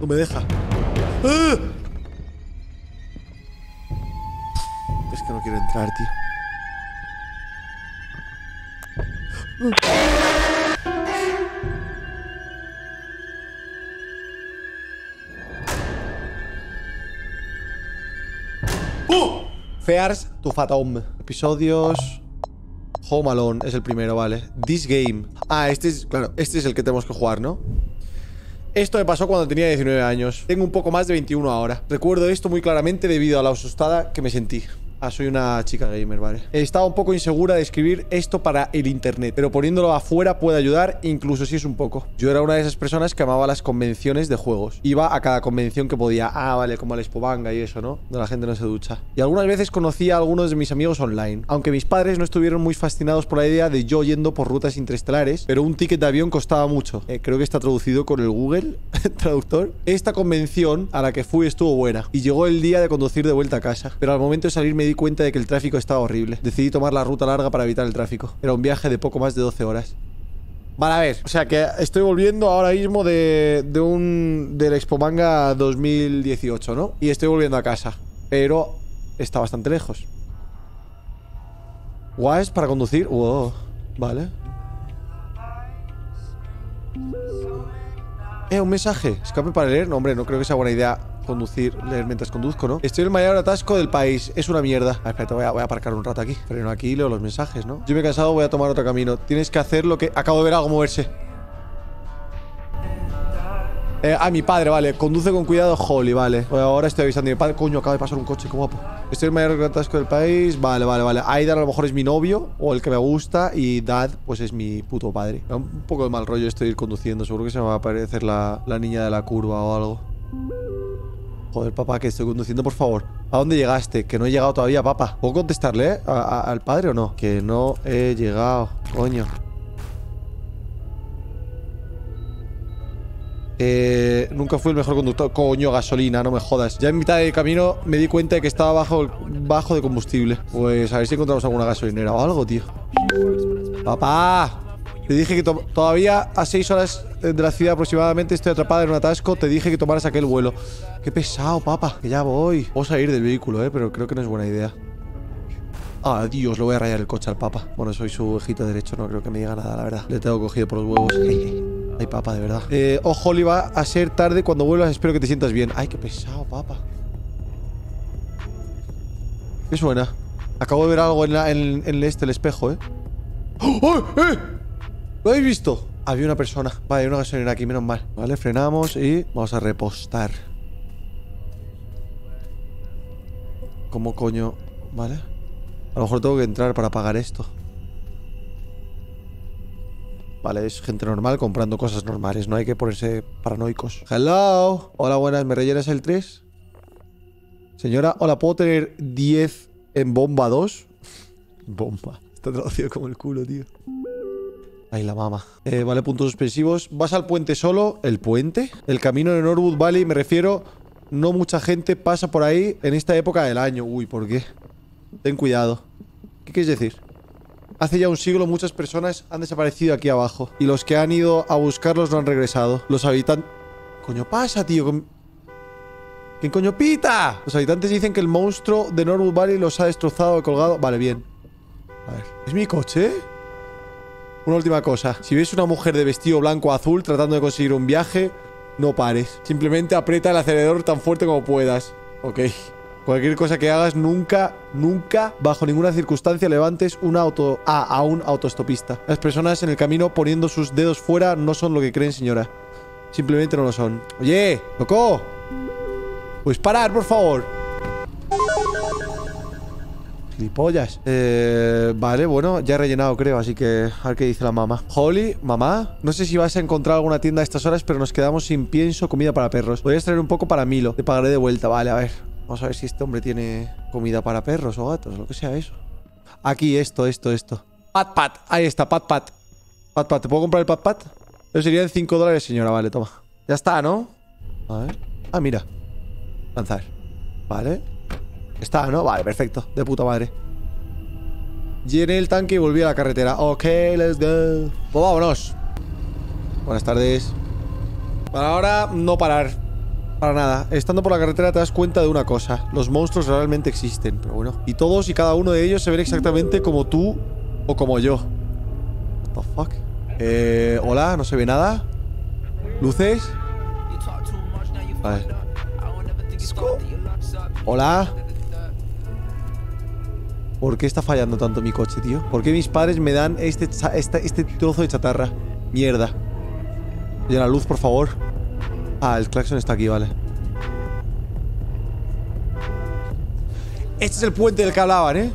No me deja. ¡Ah! Es que no quiero entrar, tío. Fears to Fat Home. Episodios. Home Alone es el primero, vale. This Game. Ah, este es, claro, este es el que tenemos que jugar, ¿no? Esto me pasó cuando tenía 19 años. Tengo un poco más de 21 ahora. Recuerdo esto muy claramente debido a la asustada que me sentí. Ah, soy una chica gamer, vale. Estaba un poco insegura de escribir esto para el internet, pero poniéndolo afuera puede ayudar, incluso si es un poco. Yo era una de esas personas que amaba las convenciones de juegos. Iba a cada convención que podía. Ah, vale, como la Expovanga y eso, ¿no? Donde la gente no se ducha. Y algunas veces conocí a algunos de mis amigos online. Aunque mis padres no estuvieron muy fascinados por la idea de yo yendo por rutas interestelares, pero un ticket de avión costaba mucho. Eh, creo que está traducido con el Google Traductor. Esta convención a la que fui estuvo buena. Y llegó el día de conducir de vuelta a casa. Pero al momento de salir me di cuenta de que el tráfico estaba horrible. Decidí tomar la ruta larga para evitar el tráfico. Era un viaje de poco más de 12 horas. Vale, a ver. O sea que estoy volviendo ahora mismo de, de un. del Expo Manga 2018, ¿no? Y estoy volviendo a casa. Pero está bastante lejos. ¿Guays para conducir? Wow. Vale. Eh, un mensaje. Escape para leer. No, hombre, no creo que sea buena idea conducir, leer mientras conduzco, ¿no? Estoy en el mayor atasco del país. Es una mierda. Ah, espérate, voy a, voy a aparcar un rato aquí. Freno aquí leo los mensajes, ¿no? Yo me he cansado, voy a tomar otro camino. Tienes que hacer lo que... Acabo de ver algo moverse. Eh, ah, mi padre, vale. Conduce con cuidado, Holly, vale. Pues ahora estoy avisando a mi padre. Coño, acaba de pasar un coche, qué guapo. Estoy el mayor atasco del país. Vale, vale, vale. Aidan a lo mejor es mi novio o el que me gusta. Y Dad, pues es mi puto padre. Un poco de mal rollo esto de ir conduciendo. Seguro que se me va a aparecer la, la niña de la curva o algo. Joder, papá, que estoy conduciendo, por favor. ¿A dónde llegaste? Que no he llegado todavía, papá. ¿Puedo contestarle eh? ¿A- a- al padre o no? Que no he llegado, coño. Eh, nunca fui el mejor conductor. Coño, gasolina, no me jodas. Ya en mitad del camino me di cuenta de que estaba bajo, bajo de combustible. Pues a ver si encontramos alguna gasolinera o algo, tío. Papá, te dije que to- todavía a 6 horas eh, de la ciudad aproximadamente estoy atrapada en un atasco. Te dije que tomaras aquel vuelo. Qué pesado, papá. Que ya voy. Vamos a ir del vehículo, eh, pero creo que no es buena idea. Ah, Dios, le voy a rayar el coche al papa. Bueno, soy su ojito derecho, no creo que me diga nada, la verdad. Le tengo cogido por los huevos. Ay, papa, de verdad. Eh, oh, Holly, va a ser tarde cuando vuelvas. Espero que te sientas bien. Ay, qué pesado, papa. ¿Qué suena? Acabo de ver algo en, la- en- en este, el espejo, ¿eh? ¡Oh! ¡Eh! ¿Lo habéis visto? Había una persona. Vale, hay una gasolinera aquí, menos mal. Vale, frenamos y vamos a repostar. ¿Cómo coño? Vale. A lo mejor tengo que entrar para pagar esto. Vale, es gente normal comprando cosas normales. No hay que ponerse paranoicos. Hello. Hola, buenas. ¿Me rellenas el 3? Señora, hola, ¿puedo tener 10 en bomba 2? bomba. Está traducido como el culo, tío. La mama. Eh, vale, puntos suspensivos. ¿Vas al puente solo? ¿El puente? El camino de Norwood Valley, me refiero. No mucha gente pasa por ahí en esta época del año. Uy, ¿por qué? Ten cuidado. ¿Qué quieres decir? Hace ya un siglo muchas personas han desaparecido aquí abajo. Y los que han ido a buscarlos no han regresado. Los habitantes... Coño, pasa, tío. con- ¿Quién coño pita? Los habitantes dicen que el monstruo de Norwood Valley los ha destrozado y colgado. Vale, bien. A ver. ¿Es mi coche? Una última cosa. Si ves una mujer de vestido blanco azul tratando de conseguir un viaje, no pares. Simplemente aprieta el acelerador tan fuerte como puedas. Ok. Cualquier cosa que hagas, nunca, nunca, bajo ninguna circunstancia, levantes un auto a, a un autostopista. Las personas en el camino poniendo sus dedos fuera no son lo que creen, señora. Simplemente no lo son. Oye, loco. Pues parar, por favor. Gilipollas. Eh, vale, bueno, ya he rellenado, creo, así que a ver qué dice la mamá. Holly, mamá, no sé si vas a encontrar alguna tienda a estas horas, pero nos quedamos sin pienso, comida para perros. Podrías traer un poco para Milo. Te pagaré de vuelta, vale, a ver. Vamos a ver si este hombre tiene comida para perros o gatos, lo que sea eso. Aquí, esto, esto, esto. Pat, pat. Ahí está, pat, pat. Pat, pat. ¿Te puedo comprar el pat, pat? Eso serían 5 dólares, señora. Vale, toma. Ya está, ¿no? A ver. Ah, mira. Lanzar. Vale. Está, ¿no? Vale, perfecto. De puta madre. Llené el tanque y volví a la carretera. Ok, let's go. Pues vámonos. Buenas tardes. Para ahora, no parar. Para nada. Estando por la carretera te das cuenta de una cosa. Los monstruos realmente existen, pero bueno. Y todos y cada uno de ellos se ven exactamente como tú o como yo. What the fuck? Eh, hola, no se ve nada. ¿Luces? Vale. Hola. ¿Por qué está fallando tanto mi coche, tío? ¿Por qué mis padres me dan este, este, trozo de chatarra? Mierda. Oye, la luz, por favor. Ah, el claxon está aquí, vale. Este es el puente del que hablaban, ¿eh?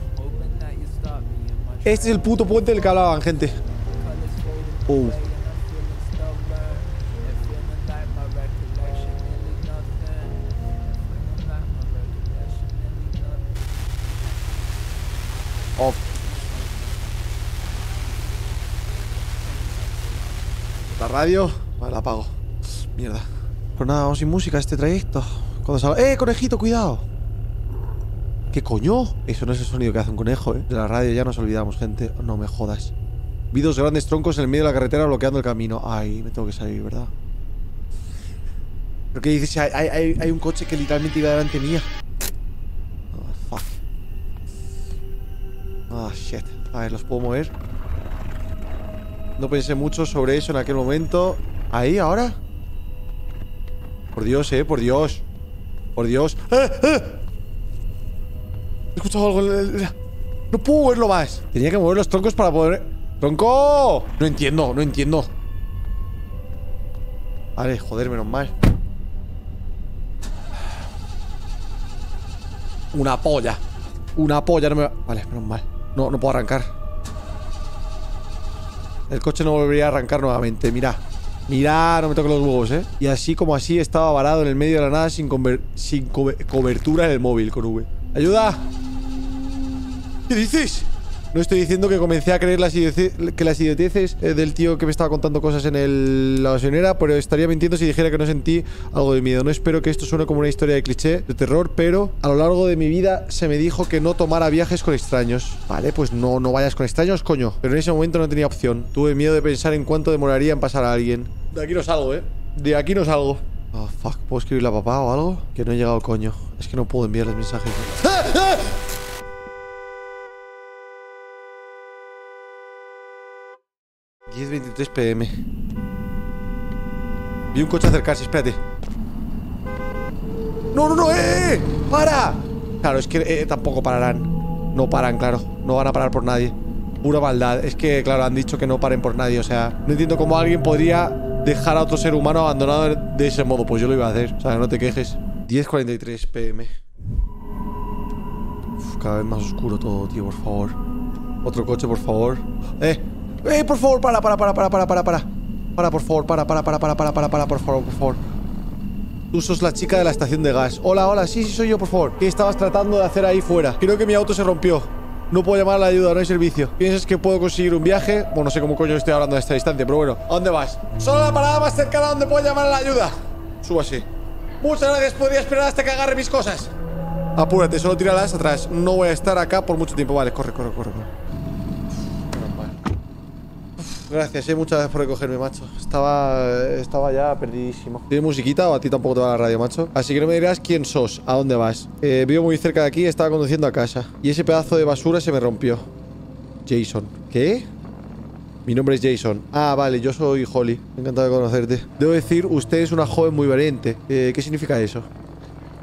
Este es el puto puente del que hablaban, gente. Oh. La radio. Vale, la apago. Mierda. Pues nada, vamos sin música este trayecto. Cuando salga... ¡Eh, conejito, cuidado! ¿Qué coño? Eso no es el sonido que hace un conejo, ¿eh? De la radio ya nos olvidamos, gente. No me jodas. Vi dos grandes troncos en el medio de la carretera bloqueando el camino. Ay, me tengo que salir, ¿verdad? ¿Pero qué dices? Hay, hay, hay un coche que literalmente iba delante mía. A ver, ¿los puedo mover? No pensé mucho sobre eso en aquel momento. ¿Ahí, ahora? Por Dios, eh, por Dios. Por Dios. ¡Eh, eh! He escuchado algo. No puedo moverlo más. Tenía que mover los troncos para poder. ¡Tronco! No entiendo, no entiendo. Vale, joder, menos mal. Una polla. Una polla, no me Vale, menos mal. No, no puedo arrancar. El coche no volvería a arrancar nuevamente, mira. Mira, no me toques los huevos, ¿eh? Y así como así estaba varado en el medio de la nada sin, sin cobertura en el móvil con V. ¡Ayuda! ¿Qué dices? No estoy diciendo que comencé a creer las que las idioteces eh, del tío que me estaba contando cosas en el, la gasolinera, pero estaría mintiendo si dijera que no sentí algo de miedo. No espero que esto suene como una historia de cliché, de terror, pero a lo largo de mi vida se me dijo que no tomara viajes con extraños. Vale, pues no, no vayas con extraños, coño. Pero en ese momento no tenía opción. Tuve miedo de pensar en cuánto demoraría en pasar a alguien. De aquí no salgo, ¿eh? De aquí no salgo. Oh, fuck. ¿Puedo escribirle a papá o algo? Que no he llegado, coño. Es que no puedo enviarles mensajes. ¡Ah! ¡Ah! 10.23 pm. Vi un coche acercarse, espérate. ¡No, no, no! ¡Eh! eh! ¡Para! Claro, es que eh, tampoco pararán. No paran, claro. No van a parar por nadie. Pura maldad. Es que, claro, han dicho que no paren por nadie. O sea, no entiendo cómo alguien podría dejar a otro ser humano abandonado de ese modo. Pues yo lo iba a hacer. O sea, no te quejes. 10.43 pm. cada vez más oscuro todo, tío, por favor. Otro coche, por favor. ¡Eh! ¡Eh, por favor! Para, para, para, para, para, para, para. Para, por favor, para, para, para, para, para, para, para, por favor, por favor. Tú sos la chica de la estación de gas. Hola, hola, sí, sí, soy yo, por favor. ¿Qué estabas tratando de hacer ahí fuera? Creo que mi auto se rompió. No puedo llamar a la ayuda, no hay servicio. ¿Piensas que puedo conseguir un viaje? Bueno, no sé cómo coño estoy hablando de esta distancia, pero bueno. ¿A dónde vas? Solo la parada más cercana donde puedo llamar a la ayuda. Suba así. Muchas gracias, podría esperar hasta que agarre mis cosas. Apúrate, solo tíralas atrás. No voy a estar acá por mucho tiempo. Vale, corre, corre. corre. Gracias, eh, muchas gracias por recogerme, macho. Estaba, estaba ya perdidísimo. ¿Tienes musiquita o a ti tampoco te va la radio, macho? Así que no me dirás quién sos, a dónde vas. Eh, vivo muy cerca de aquí, estaba conduciendo a casa. Y ese pedazo de basura se me rompió. Jason. ¿Qué? Mi nombre es Jason. Ah, vale, yo soy Holly. Encantado de conocerte. Debo decir, usted es una joven muy valiente. Eh, ¿Qué significa eso?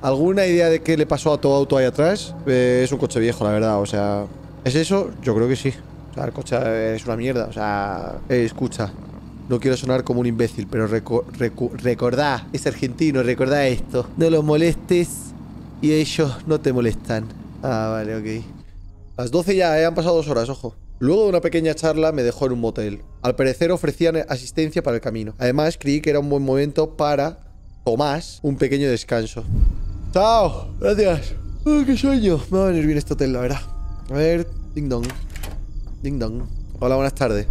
¿Alguna idea de qué le pasó a tu auto ahí atrás? Eh, es un coche viejo, la verdad. O sea, ¿es eso? Yo creo que sí el coche es una mierda. O sea, eh, escucha. No quiero sonar como un imbécil, pero recordá, es argentino, recordá esto. No lo molestes y ellos no te molestan. Ah, vale, ok. Las 12 ya, eh, han pasado dos horas, ojo. Luego de una pequeña charla me dejó en un motel. Al parecer ofrecían asistencia para el camino. Además, creí que era un buen momento para Tomás un pequeño descanso. ¡Chao! Gracias. ¡Qué sueño! Me va a venir bien este hotel, la verdad. A ver, ding dong. Ding dong. Hola, buenas tardes.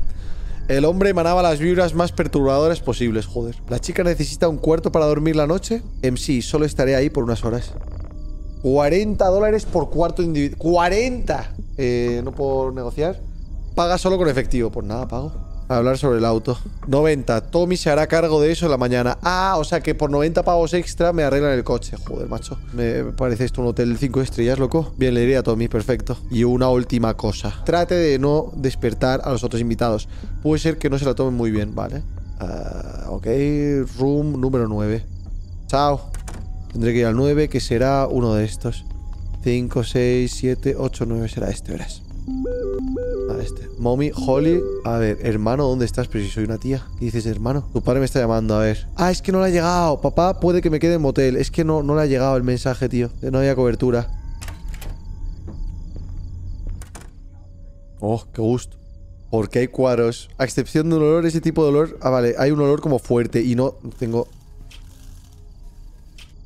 El hombre emanaba las vibras más perturbadoras posibles, joder. ¿La chica necesita un cuarto para dormir la noche? Sí, solo estaré ahí por unas horas. 40 dólares por cuarto individual. ¡40! Eh, no puedo negociar. Paga solo con efectivo. Pues nada, pago. A hablar sobre el auto. 90. Tommy se hará cargo de eso en la mañana. Ah, o sea que por 90 pavos extra me arreglan el coche. Joder, macho. Me parece esto un hotel de 5 estrellas, loco. Bien, le diría a Tommy, perfecto. Y una última cosa. Trate de no despertar a los otros invitados. Puede ser que no se la tomen muy bien, ¿vale? Ah, ok, room número 9. Chao. Tendré que ir al 9, que será uno de estos. 5, 6, 7, 8, 9 será este, verás. A este. Mommy, Holly. A ver, hermano, ¿dónde estás? Pero si soy una tía. ¿Qué dices, hermano? Tu padre me está llamando, a ver. Ah, es que no le ha llegado. Papá puede que me quede en motel. Es que no, no le ha llegado el mensaje, tío. No había cobertura. Oh, qué gusto. Porque hay cuadros. A excepción de un olor, ese tipo de olor. Ah, vale. Hay un olor como fuerte y no tengo.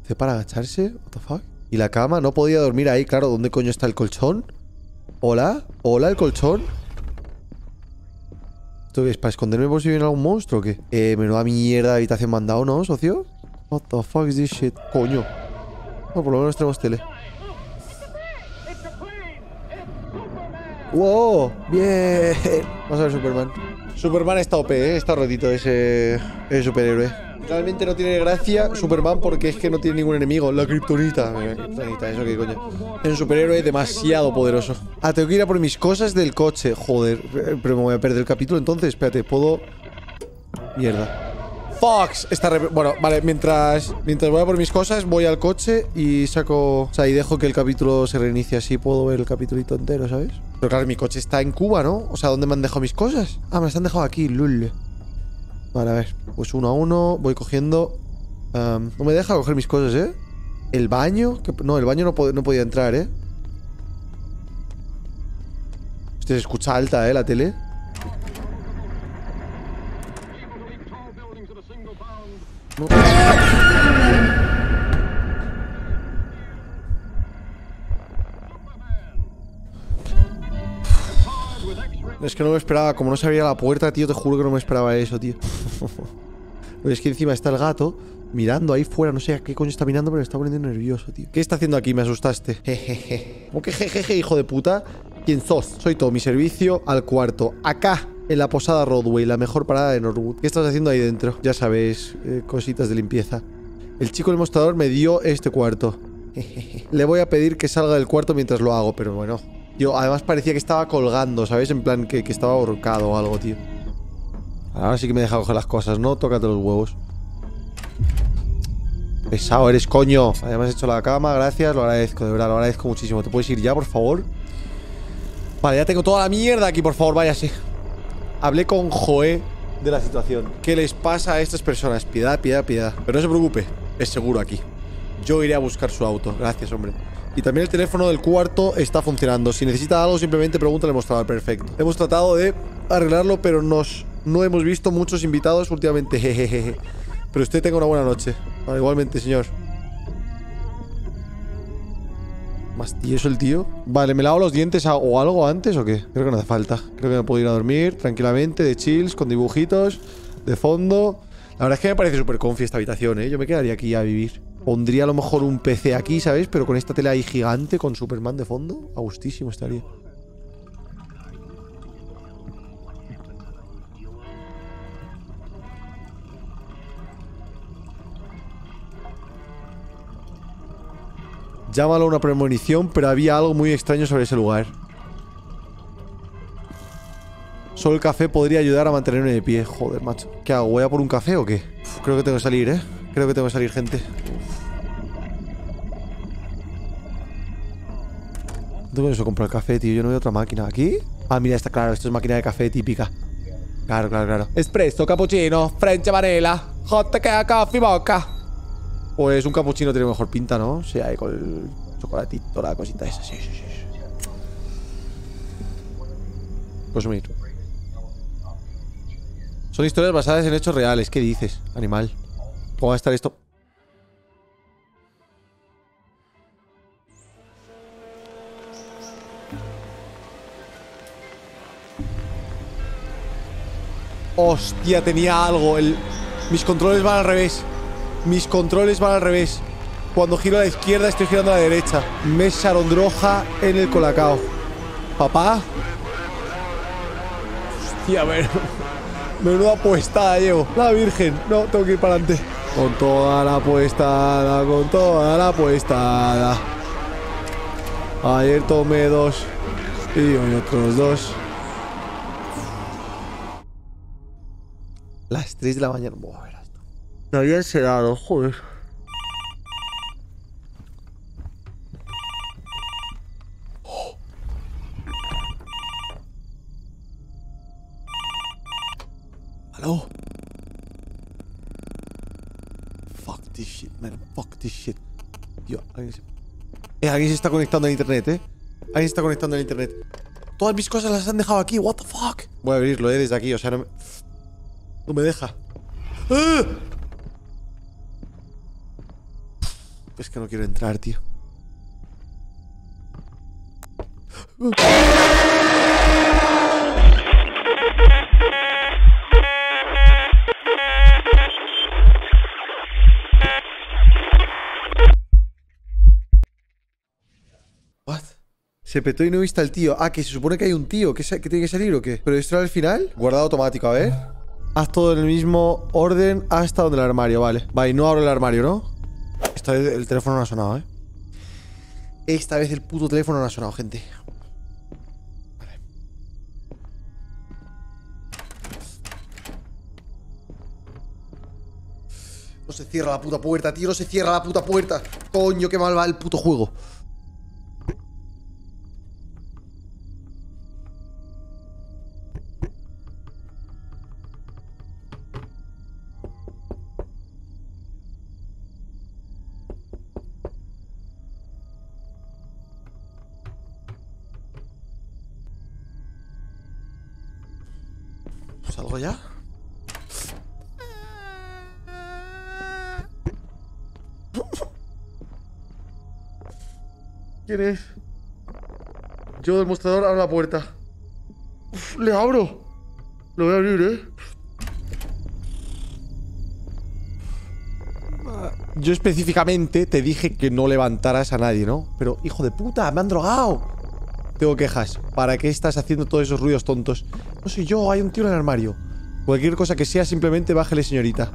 ¿Hace para agacharse? What the fuck? ¿Y la cama? No podía dormir ahí, claro. ¿Dónde coño está el colchón? ¿Hola? ¿Hola el colchón? ¿Esto es para esconderme por si viene algún monstruo o qué? Eh, menuda mierda de habitación mandado, ¿no, socio? What the fuck is this shit? Coño. No, por lo menos tenemos tele. ¡Wow! ¡Bien! Vamos a ver Superman. Superman está OP, ¿eh? Está rotito ese, ese superhéroe. Realmente no tiene gracia Superman porque es que no tiene ningún enemigo. La kriptonita. Eh, kriptonita, eso qué coño. Es un superhéroe demasiado poderoso. Ah, tengo que ir a por mis cosas del coche. Joder, eh, pero me voy a perder el capítulo entonces. Espérate, puedo. Mierda. Fox está re- Bueno, vale, mientras Mientras voy a por mis cosas Voy al coche y saco O sea, y dejo que el capítulo se reinicie Así puedo ver el capítulito entero, ¿sabes? Pero claro, mi coche está en Cuba, ¿no? O sea, ¿dónde me han dejado mis cosas? Ah, me las han dejado aquí, lul Vale, a ver Pues uno a uno Voy cogiendo Am, No me deja coger mis cosas, ¿eh? ¿El baño? ¿Qué- No, el baño no, no podía entrar, ¿eh? Hostia, se escucha alta, ¿eh? La tele Es que no me esperaba, como no se abría la puerta, tío, te juro que no me esperaba eso, tío. Es que encima está el gato mirando ahí fuera, no sé a qué coño está mirando, pero me está poniendo nervioso, tío. ¿Qué está haciendo aquí? Me asustaste. Jejeje. ¿Cómo que jejeje, hijo de puta? ¿Quién sos? Soy todo mi servicio al cuarto. Acá, en la posada Rodway, la mejor parada de Norwood. ¿Qué estás haciendo ahí dentro? Ya sabéis, eh, cositas de limpieza. El chico del mostrador me dio este cuarto. Le voy a pedir que salga del cuarto mientras lo hago, pero bueno. Yo, además parecía que estaba colgando, ¿sabes? En plan que, que estaba ahorcado o algo, tío. Ahora sí que me deja coger las cosas, ¿no? Tócate los huevos. Pesado eres, coño. Además he hecho la cama, gracias, lo agradezco, de verdad, lo agradezco muchísimo. ¿Te puedes ir ya, por favor? Vale, ya tengo toda la mierda aquí, por favor, váyase. Hablé con Joé de la situación. ¿Qué les pasa a estas personas? Piedad, piedad, piedad. Pero no se preocupe, es seguro aquí. Yo iré a buscar su auto. Gracias, hombre. Y también el teléfono del cuarto está funcionando. Si necesita algo, simplemente pregúntale al mostrador. Perfecto. Hemos tratado de arreglarlo, pero nos, no hemos visto muchos invitados últimamente. Pero usted tenga una buena noche. Vale, igualmente, señor. ¿Más tieso el tío? Vale, ¿me lavo los dientes o algo antes o qué? Creo que no hace falta. Creo que me puedo ir a dormir tranquilamente, de chills, con dibujitos, de fondo. La verdad es que me parece súper confi esta habitación, ¿eh? Yo me quedaría aquí a vivir. Pondría a lo mejor un PC aquí, ¿sabéis? Pero con esta tele ahí gigante, con Superman de fondo. A gustísimo estaría. Llámalo una premonición, pero había algo muy extraño sobre ese lugar. Solo el café podría ayudar a mantenerme de pie. Joder, macho. ¿Qué hago? ¿Voy a por un café o qué? Creo que tengo que salir, ¿eh? Creo que tengo que salir, gente. ¿Dónde eso comprar el café, tío? Yo no veo otra máquina. ¿Aquí? Ah, mira, está claro. Esto es máquina de café típica. Claro, claro, claro. Espresso, cappuccino, French vanilla, hot tea, coffee, mocha. Pues un cappuccino tiene mejor pinta, ¿no? Sí, ahí con el chocolatito, la cosita esa. Sí, sí, sí. Consumir. Son historias basadas en hechos reales. ¿Qué dices, animal? ¿Cómo va a estar esto? Hostia, tenía algo. El... Mis controles van al revés. Mis controles van al revés. Cuando giro a la izquierda, estoy girando a la derecha. Mesa rondroja en el colacao. Papá. Hostia, a ver. Menuda apuestada llevo. La virgen. No, tengo que ir para adelante. Con toda la apuestada, con toda la apuestada. Ayer tomé dos y hoy otros dos. Las 3 de la mañana. Buah, verás tú. Me había ensedado, joder. ¿Aló? Fuck this shit, man. Fuck this shit. Tío, alguien se... Eh, alguien se está conectando a internet, ¿eh? Alguien se está conectando a internet. Todas mis cosas las han dejado aquí. What the fuck? Voy a abrirlo, ¿eh? Desde aquí. O sea, no me... No me deja. ¡Ah! Es que no quiero entrar, tío. What? Se petó y no he visto al tío. Ah, que se supone que hay un tío que, que tiene que salir o qué. ¿Pero esto era el final? Guardado automático, a ver. Haz todo en el mismo orden hasta donde el armario, vale. Vale, no abro el armario, ¿no? Esta vez el teléfono no ha sonado, ¿eh? Esta vez el puto teléfono no ha sonado, gente. Vale. No se cierra la puta puerta, tío. No se cierra la puta puerta. Coño, qué mal va el puto juego. ¿Quién es? Yo del mostrador abro la puerta. Uf, le abro. Lo voy a abrir, ¿eh? Yo específicamente te dije que no levantaras a nadie, ¿no? Pero, hijo de puta, me han drogado. Tengo quejas. ¿Para qué estás haciendo todos esos ruidos tontos? No soy yo, hay un tío en el armario. Cualquier cosa que sea, simplemente bájale, señorita.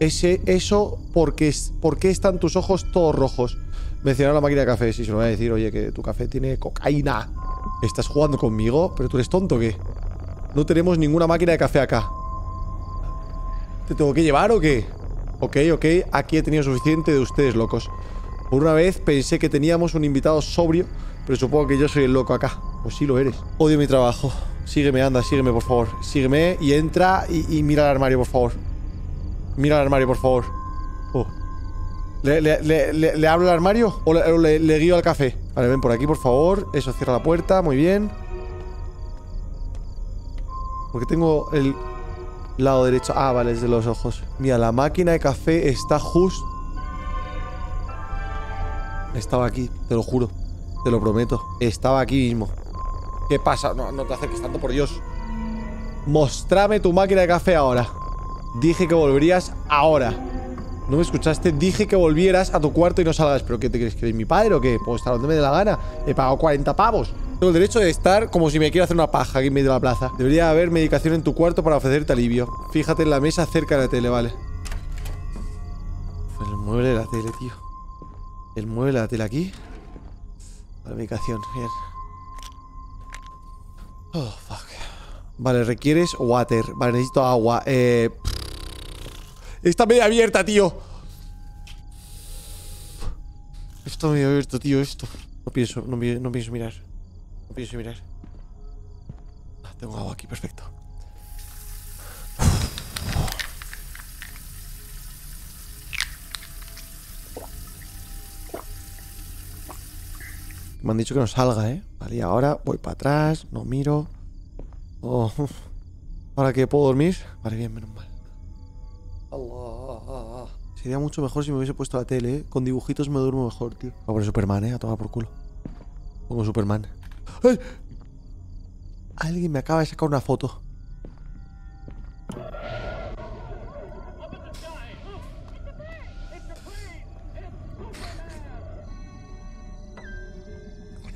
Ese, eso, porque, ¿por qué están tus ojos todos rojos? Mencionar la máquina de café. Si se lo voy a decir, oye, que tu café tiene cocaína. ¿Estás jugando conmigo? ¿Pero tú eres tonto o qué? No tenemos ninguna máquina de café acá. ¿Te tengo que llevar o qué? Ok, ok, aquí he tenido suficiente de ustedes, locos. Por una vez pensé que teníamos un invitado sobrio, pero supongo que yo soy el loco acá. Pues sí lo eres. Odio mi trabajo. Sígueme, anda, sígueme, por favor. Sígueme y entra y, y mira el armario, por favor. Mira el armario, por favor. ¿Le, le, le, armario o le guío al café? Vale, ven por aquí, por favor. Eso, cierra la puerta, muy bien. Porque tengo el lado derecho. Ah, vale, es de los ojos. Mira, la máquina de café está justo. Estaba aquí, te lo juro. Te lo prometo. Estaba aquí mismo. ¿Qué pasa? No, no te acerques tanto, por Dios. Mostrame tu máquina de café ahora. Dije que volverías ahora. ¿No me escuchaste? Dije que volvieras a tu cuarto y no salgas. ¿Pero qué te crees? ¿Que eres mi padre o qué? Puedo estar donde me dé la gana. He pagado 40 pavos. Tengo el derecho de estar como si me quiera hacer una paja aquí en medio de la plaza. Debería haber medicación en tu cuarto para ofrecerte alivio. Fíjate en la mesa cerca de la tele, vale. El mueble de la tele, tío. El mueble de la tele aquí. La medicación, bien. Oh, fuck. Vale, requieres water. Vale, necesito agua. Eh. Está medio abierta, tío. Está medio abierto, tío, esto. No pienso, no, pi- no pienso mirar. No pienso mirar. Ah, tengo agua aquí, perfecto. Me han dicho que no salga, ¿eh? Vale, y ahora voy para atrás, no miro. Oh. ¿Ahora que puedo dormir? Vale, bien, menos mal. Allah. Sería mucho mejor si me hubiese puesto la tele, ¿eh? Con dibujitos me duermo mejor, tío. Voy a poner Superman, ¿eh? A tomar por culo. Pongo Superman. ¡Ay! Alguien me acaba de sacar una foto.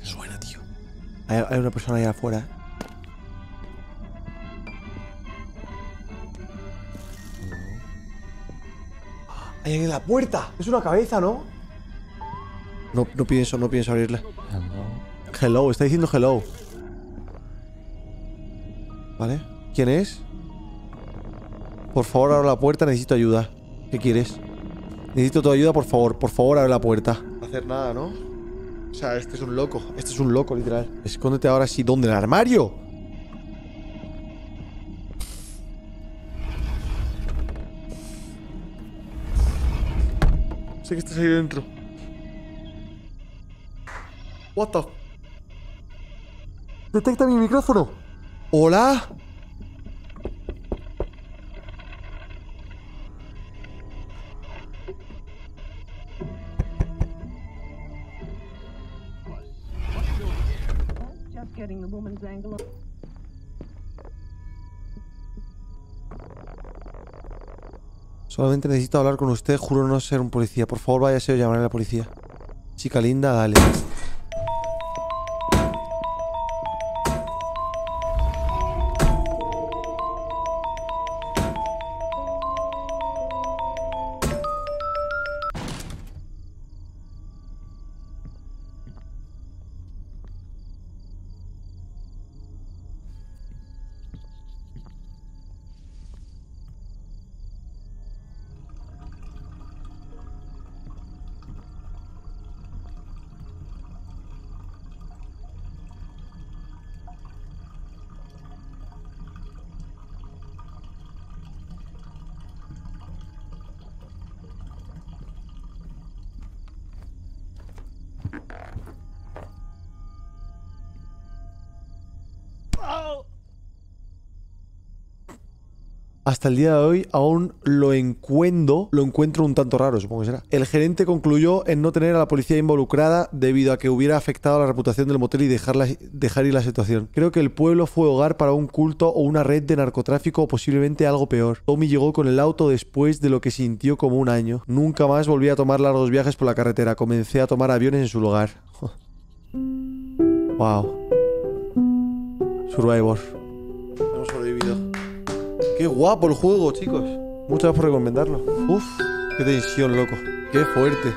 Suena, tío. Hay, hay una persona allá afuera. En la puerta. Es una cabeza, ¿no? No, no pienso, no pienso abrirla. Hello, está diciendo hello. ¿Vale? ¿Quién es? Por favor, abre la puerta, necesito ayuda. ¿Qué quieres? Necesito tu ayuda, por favor. Por favor, abre la puerta. No hacer nada, ¿no? O sea, este es un loco. Este es un loco, literal. Escóndete ahora sí. ¿Dónde? ¿En el armario? Sé que estás ahí dentro. What the... Detecta mi micrófono. Hola. Just getting the woman's angle. Solamente necesito hablar con usted. Juro no ser un policía. Por favor, váyase o llamaré a la policía. Chica linda, dale. Hasta el día de hoy aún lo encuentro, lo encuentro un tanto raro, supongo que será. El gerente concluyó en no tener a la policía involucrada debido a que hubiera afectado a la reputación del motel y dejar, ir la situación. Creo que el pueblo fue hogar para un culto o una red de narcotráfico o posiblemente algo peor. Tommy llegó con el auto después de lo que sintió como un año. Nunca más volví a tomar largos viajes por la carretera. Comencé a tomar aviones en su lugar. wow. Survivor. Qué guapo el juego, chicos. Muchas gracias por recomendarlo. Uf, qué tensión, loco. Qué fuerte.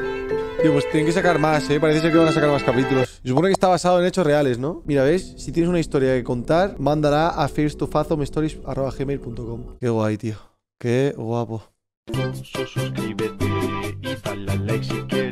Tío, pues tienen que sacar más, ¿eh? Parece que van a sacar más capítulos. Y supone que está basado en hechos reales, ¿no? Mira, ¿ves? Si tienes una historia que contar, mándala a firsttofathomstories.gmail.com Qué guay, tío. Qué guapo. su, suscríbete y dale like si quieres.